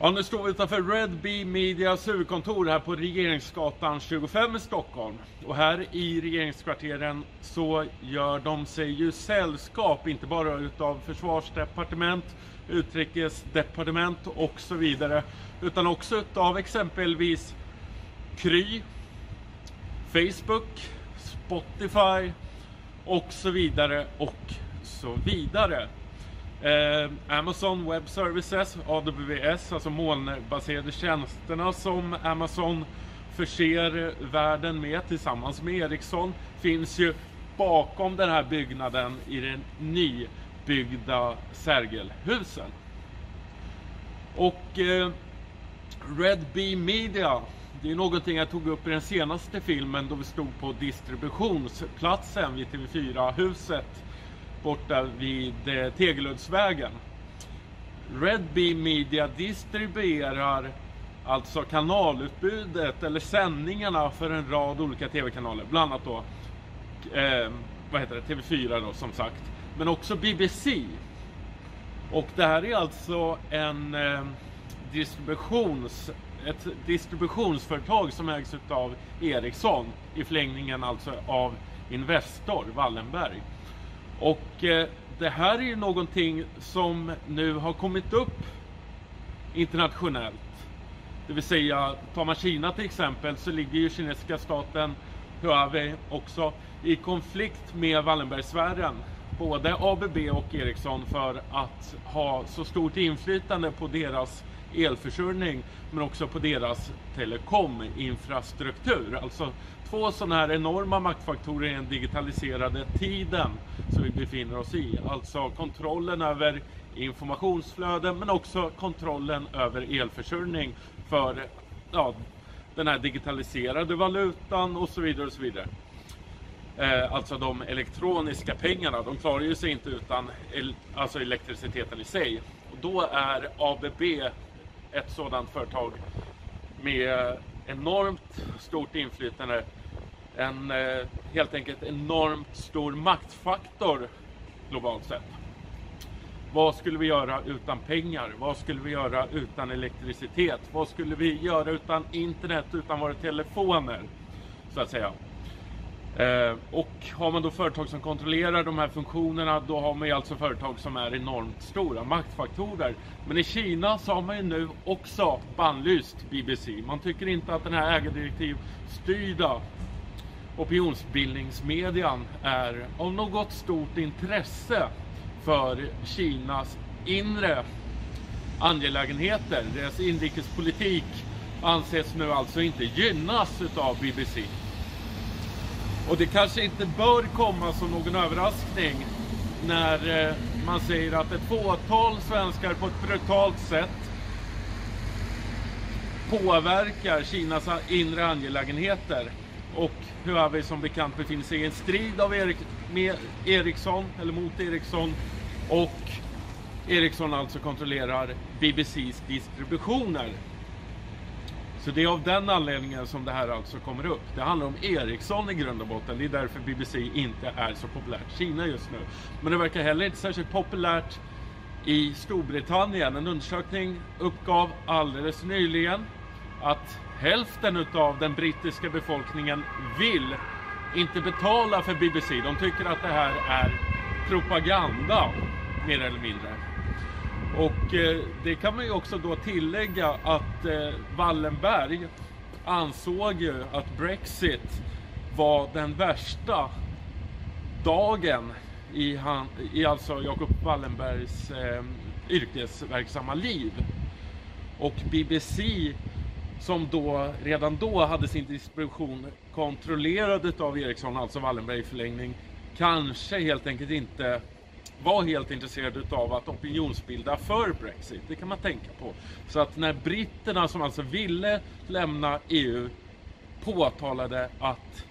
Ja, nu står vi utanför Red Bee Medias huvudkontor här på Regeringsgatan 25 i Stockholm. Och här i regeringskvarteren så gör de sig ju sällskap, inte bara utav försvarsdepartement, utrikesdepartement och så vidare, utan också utav exempelvis Kry, Facebook, Spotify och så vidare och så vidare. Eh, Amazon Web Services, AWS, alltså molnbaserade tjänsterna som Amazon förser världen med tillsammans med Ericsson finns ju bakom den här byggnaden i den nybyggda Sergelhusen. Och eh, Red Bee Media, det är någonting jag tog upp i den senaste filmen då vi stod på distributionsplatsen vid TV4-huset borta vid eh, Tegeluddsvägen. Red Bee Media distribuerar alltså kanalutbudet eller sändningarna för en rad olika tv-kanaler. Bland annat då eh, vad heter det, TV4 då som sagt. Men också BBC. Och det här är alltså en eh, distributions, ett distributionsföretag som ägs av Ericsson. I förlängningen alltså av Investor Wallenberg. Och eh, det här är ju någonting som nu har kommit upp internationellt. Det vill säga, tar man Kina till exempel så ligger ju kinesiska staten Huawei också i konflikt med Wallenbergsfären. Både ABB och Ericsson för att ha så stort inflytande på deras elförsörjning men också på deras telekominfrastruktur. Alltså två sådana här enorma maktfaktorer i den digitaliserade tiden som vi befinner oss i. Alltså kontrollen över informationsflöden men också kontrollen över elförsörjning för ja, den här digitaliserade valutan och så vidare och så vidare. Eh, alltså de elektroniska pengarna, de klarar ju sig inte utan el alltså elektriciteten i sig. Och då är ABB ett sådant företag med enormt stort inflytande. En eh, helt enkelt enormt stor maktfaktor globalt sett. Vad skulle vi göra utan pengar? Vad skulle vi göra utan elektricitet? Vad skulle vi göra utan internet, utan våra telefoner? Så att säga. Eh, och har man då företag som kontrollerar de här funktionerna då har man ju alltså företag som är enormt stora maktfaktorer. Men i Kina så har man ju nu också bannlyst BBC. Man tycker inte att den här ägardirektivstyrda opinionsbildningsmedian är av något stort intresse för Kinas inre angelägenheter. Deras inrikespolitik anses nu alltså inte gynnas utav BBC. Och det kanske inte bör komma som någon överraskning när eh, man säger att ett fåtal svenskar på ett brutalt sätt påverkar Kinas inre angelägenheter. Och Huawei som bekant befinner sig i en strid av Erik, med Ericsson, eller mot Ericsson. Och Ericsson alltså kontrollerar BBCs distributioner. Så det är av den anledningen som det här alltså kommer upp. Det handlar om Ericsson i grund och botten. Det är därför BBC inte är så populärt i Kina just nu. Men det verkar heller inte särskilt populärt i Storbritannien. En undersökning uppgav alldeles nyligen att hälften av den brittiska befolkningen vill inte betala för BBC. De tycker att det här är propaganda, mer eller mindre. Och eh, det kan man ju också då tillägga att eh, Wallenberg ansåg ju att Brexit var den värsta dagen i, han, i alltså Jacob Wallenbergs eh, yrkesverksamma liv. Och BBC som då redan då hade sin distribution kontrollerad av Ericsson, alltså Wallenberg i förlängning, kanske helt enkelt inte var helt intresserad av att opinionsbilda för Brexit. Det kan man tänka på. Så att när britterna som alltså ville lämna EU påtalade att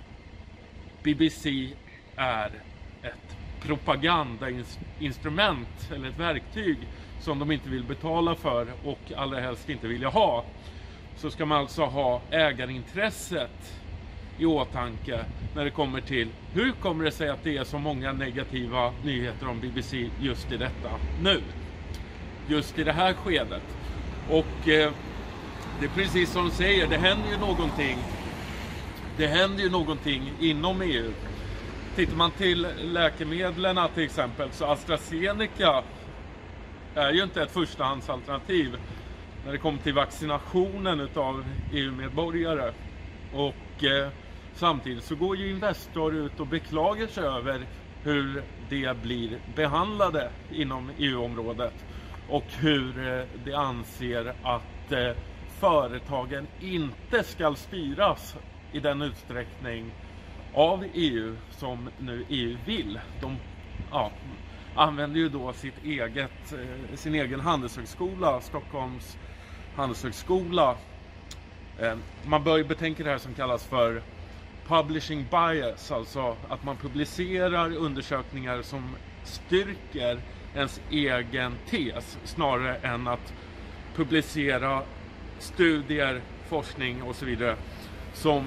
BBC är ett propagandainstrument eller ett verktyg som de inte vill betala för och allra helst inte vilja ha. Så ska man alltså ha ägarintresset i åtanke när det kommer till hur kommer det sig att det är så många negativa nyheter om BBC just i detta nu? Just i det här skedet. Och eh, det är precis som du säger, det händer ju någonting. Det händer ju någonting inom EU. Tittar man till läkemedlen till exempel så AstraZeneca är ju inte ett förstahandsalternativ när det kommer till vaccinationen utav EU-medborgare. Och eh, samtidigt så går ju Investor ut och beklagar sig över hur det blir behandlade inom EU-området och hur eh, de anser att eh, företagen inte ska styras i den utsträckning av EU som nu EU vill. De ja, använder ju då sitt eget, eh, sin egen handelshögskola, Stockholms handelshögskola. Eh, man bör ju betänka det här som kallas för publishing bias, alltså att man publicerar undersökningar som styrker ens egen tes snarare än att publicera studier, forskning och så vidare som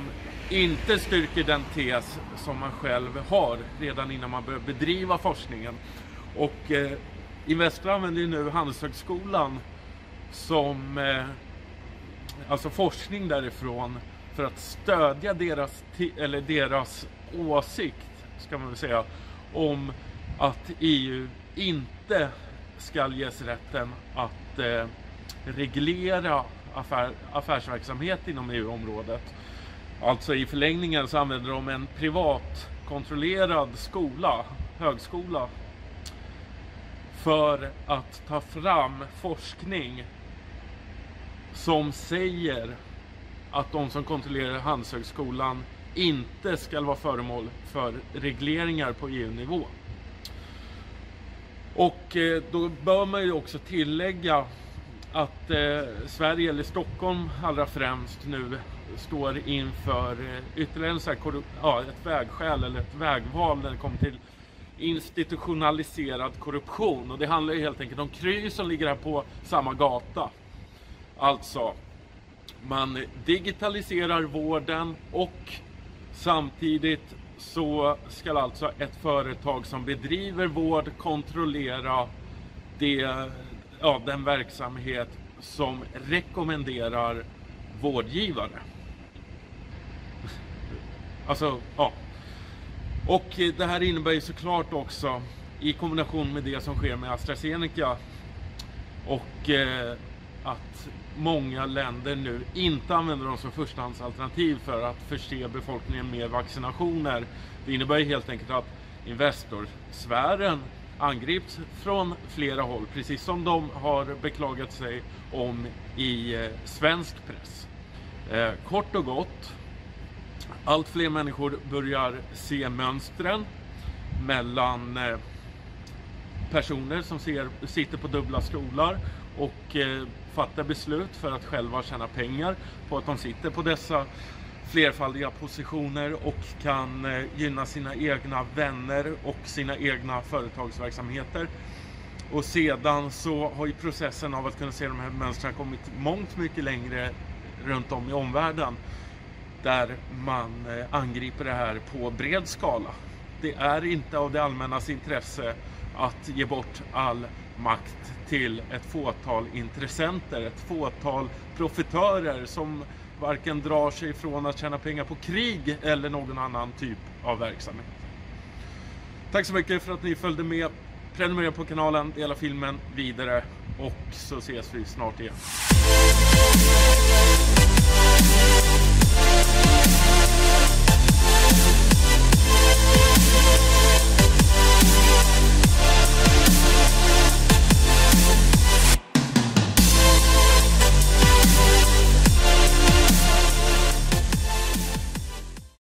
inte styrker den tes som man själv har redan innan man börjar bedriva forskningen. Och eh, Investor använder ju nu Handelshögskolan som eh, alltså forskning därifrån för att stödja deras, eller deras åsikt, ska man väl säga, om att EU inte ska ges rätten att eh, reglera affär, affärsverksamhet inom EU-området. Alltså i förlängningen så använder de en privatkontrollerad skola, högskola, för att ta fram forskning som säger att de som kontrollerar Handelshögskolan inte ska vara föremål för regleringar på EU-nivå. Och eh, då bör man ju också tillägga att eh, Sverige, eller Stockholm allra främst nu, står inför eh, ytterligare en så här, ja, ett vägskäl eller ett vägval när det kommer till institutionaliserad korruption. Och det handlar ju helt enkelt om Kry som ligger här på samma gata. Alltså, man digitaliserar vården och samtidigt så ska alltså ett företag som bedriver vård kontrollera det, ja, den verksamhet som rekommenderar vårdgivare. Alltså, ja. Och det här innebär ju såklart också i kombination med det som sker med AstraZeneca och eh, att många länder nu inte använder dem som förstahandsalternativ för att förse befolkningen med vaccinationer. Det innebär helt enkelt att Investorsfären angrips från flera håll, precis som de har beklagat sig om i eh, svensk press. Eh, kort och gott, allt fler människor börjar se mönstren mellan eh, personer som ser, sitter på dubbla stolar och eh, fattar beslut för att själva tjäna pengar på att de sitter på dessa flerfaldiga positioner och kan eh, gynna sina egna vänner och sina egna företagsverksamheter. Och sedan så har ju processen av att kunna se de här mönstren kommit mångt mycket längre runt om i omvärlden där man eh, angriper det här på bred skala. Det är inte av det allmännas intresse att ge bort all makt till ett fåtal intressenter, ett fåtal profitörer som varken drar sig från att tjäna pengar på krig eller någon annan typ av verksamhet. Tack så mycket för att ni följde med. Prenumerera på kanalen, dela filmen vidare och så ses vi snart igen.